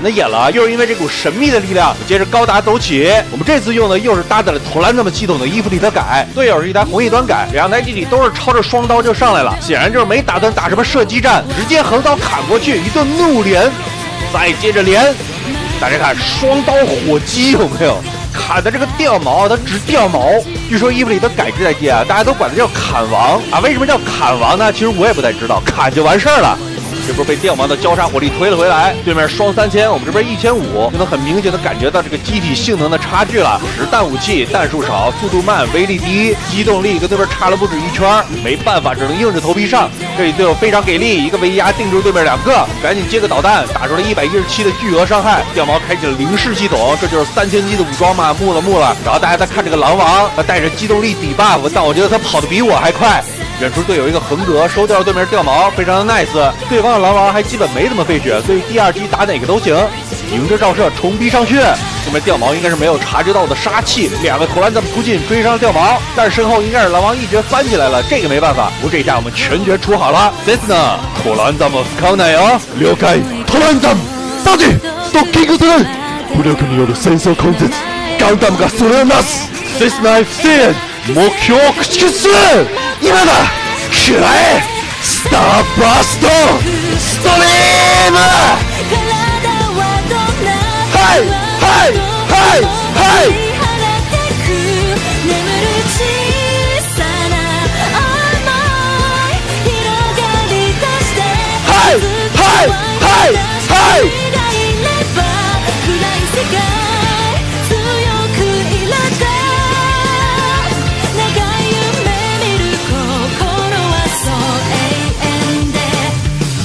的眼了，又是因为这股神秘的力量。接着高达走起，我们这次用的又是搭载了图兰这么系统的伊芙利特改，队友是一台红翼端改，两台机体都是抄着双刀就上来了，显然就是没打算打什么射击战，直接横刀砍过去，一顿怒连，再接着连，大家看双刀火击有没有？砍的这个掉毛，它直掉毛。据说伊芙利特改这台机啊，大家都管它叫砍王啊，为什么叫砍王呢？其实我也不太知道，砍就完事儿了。这波被电王的交叉火力推了回来，对面双三千，我们这边一千五，就能很明显的感觉到这个机体性能的差距了。实弹武器，弹数少，速度慢，威力低，机动力跟对面差了不止一圈，没办法，只能硬着头皮上。这里队友非常给力，一个 V 压定住对面两个，赶紧接个导弹，打出了一百一十七的巨额伤害。掉毛开启了零式系统，这就是三千级的武装嘛，木了木了。然后大家再看这个狼王，他带着机动力底 buff，但我觉得他跑的比我还快。远处队友一个横格收掉了对面掉毛，非常的 nice。对方的狼王还基本没怎么费血，所以第二击打哪个都行。迎着照射冲逼上去，对面掉毛应该是没有察觉到我的杀气，两个投篮这么突进追上了掉毛，但是身后应该是狼王一绝翻起来了，这个没办法。不过这一下我们全绝出好了。这次呢，投篮咱们考内哦，了解。投篮咱到底都キングする。武力による戦争根絶。ガンダムがそれをなす。セスナイフ戦目標を駆逐する。 今だ食らえスターバーストストリーム。はいはいはいはい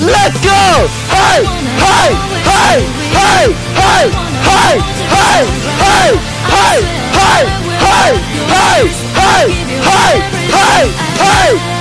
Let's go! Hey! Hey! Hey! Hey! Hey! Hey! Hey! Hey! Hey! Hey! Hey! Hey! Hey! Hey! Hey! Hey!